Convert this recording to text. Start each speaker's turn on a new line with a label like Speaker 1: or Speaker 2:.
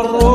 Speaker 1: الروح